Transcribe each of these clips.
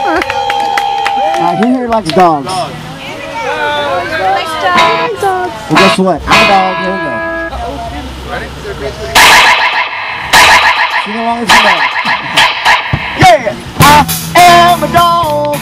Alright, who here likes dogs? Dog. Well, guess what? I'm a dog. Here we go. Sing along you know. Yeah, I am a dog.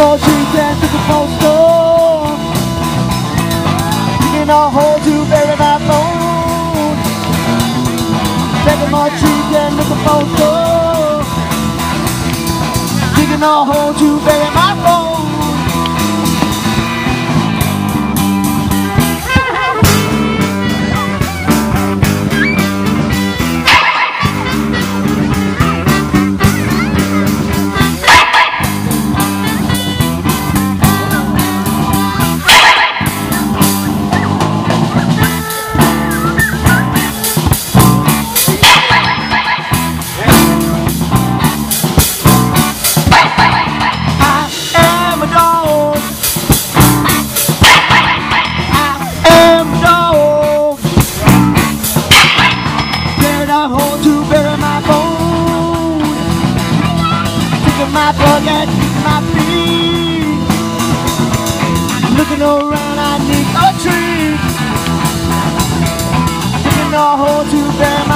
Looking for trees and looking for stone. Digging a hole to bury my bones. Begging more trees and looking for stone. Digging a hole to bury my. my pocket, my feet. Looking around, I need a tree. Digging a hole to bury